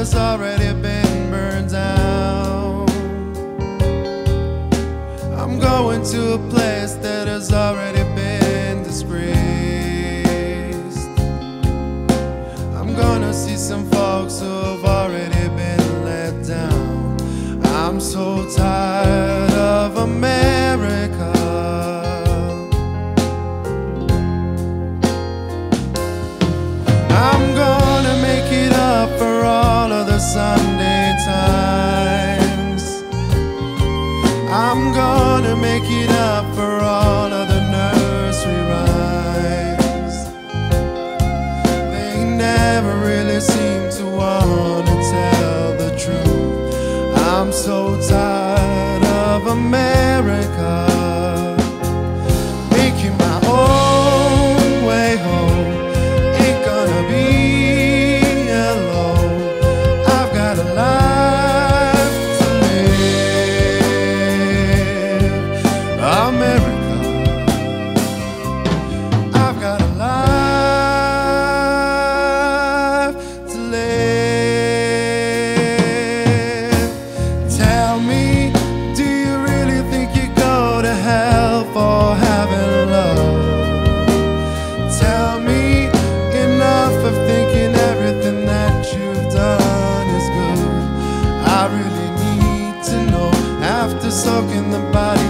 has already been burned down. I'm going to a place that has already been disgraced. I'm gonna see some folks who have already been let down. I'm so tired Sunday times. I'm gonna make it up for all of the nursery rhymes. They never really seem to wanna tell the truth. I'm so tired of America. Tell me, do you really think you go to hell for having love? Tell me enough of thinking everything that you've done is good. I really need to know after soaking the body